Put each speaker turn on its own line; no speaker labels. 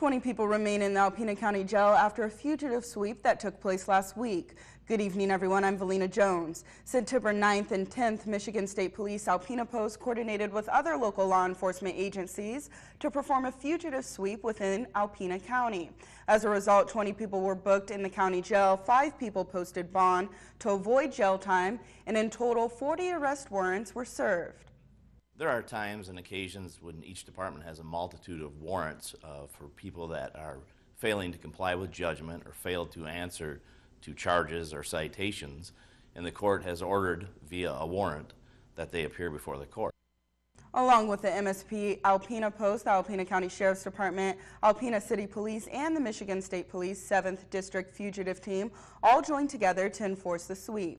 20 people remain in the Alpena County Jail after a fugitive sweep that took place last week. Good evening, everyone. I'm Valina Jones. September 9th and 10th, Michigan State Police Alpena Post coordinated with other local law enforcement agencies to perform a fugitive sweep within Alpena County. As a result, 20 people were booked in the county jail, five people posted bond to avoid jail time, and in total, 40 arrest warrants were served.
There are times and occasions when each department has a multitude of warrants uh, for people that are failing to comply with judgment or fail to answer to charges or citations, and the court has ordered via a warrant that they appear before the court.
Along with the MSP Alpena Post, the Alpena County Sheriff's Department, Alpena City Police, and the Michigan State Police 7th District Fugitive Team all joined together to enforce the sweep.